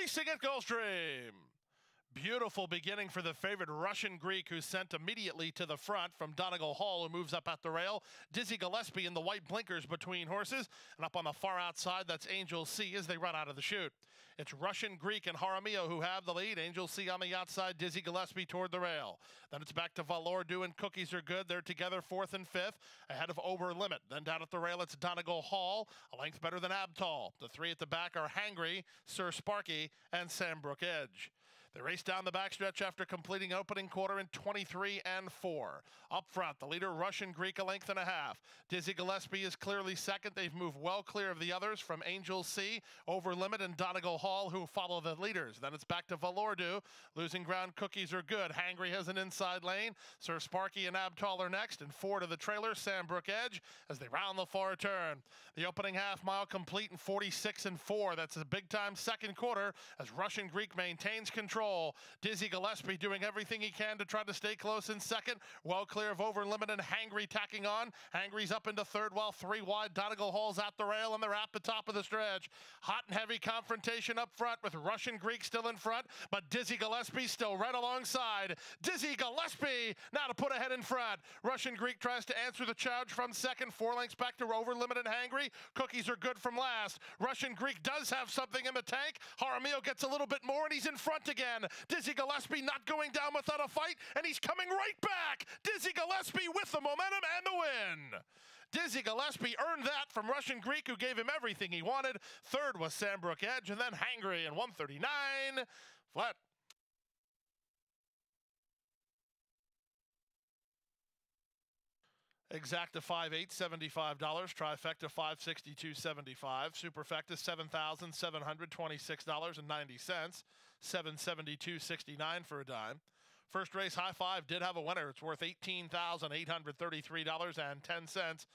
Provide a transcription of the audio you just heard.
racing at Gulfstream. Beautiful beginning for the favorite Russian Greek who's sent immediately to the front from Donegal Hall, who moves up at the rail. Dizzy Gillespie in the white blinkers between horses. And up on the far outside, that's Angel C as they run out of the chute. It's Russian Greek and Jaramillo who have the lead. Angel C on the outside, Dizzy Gillespie toward the rail. Then it's back to Valor doing Cookies Are Good. They're together fourth and fifth, ahead of Over Limit. Then down at the rail, it's Donegal Hall, a length better than Abtal. The three at the back are Hangry, Sir Sparky, and Sambrook Edge. They race down the backstretch after completing opening quarter in 23 and 4. Up front, the leader, Russian Greek, a length and a half. Dizzy Gillespie is clearly second. They've moved well clear of the others from Angel C, Over Limit, and Donegal Hall, who follow the leaders. Then it's back to Valordu. Losing ground cookies are good. Hangry has an inside lane. Sir Sparky and Abtal are next, and four to the trailer, Sambrook Edge, as they round the far turn. The opening half mile complete in 46 and 4. That's a big time second quarter as Russian Greek maintains control control. Dizzy Gillespie doing everything he can to try to stay close in second. Well clear of over limit and Hangry tacking on. Hangry's up into third while three wide. Donegal Hall's at the rail and they're at the top of the stretch. Hot and heavy confrontation up front with Russian Greek still in front, but Dizzy Gillespie still right alongside. Dizzy Gillespie now to put ahead in front. Russian Greek tries to answer the charge from second. Four lengths back to over limit and Hangry. Cookies are good from last. Russian Greek does have something in the tank. Jaramillo gets a little bit more and he's in front again again. Dizzy Gillespie not going down without a fight, and he's coming right back. Dizzy Gillespie with the momentum and the win. Dizzy Gillespie earned that from Russian Greek, who gave him everything he wanted. Third was Sambrook Edge, and then Hangry in 139. Flat Exacta five eight seventy five dollars. Trifecta five sixty two seventy five. Superfecta seven thousand seven hundred twenty six dollars and ninety cents. 772.69 for a dime. First race high five did have a winner. It's worth $18,833.10.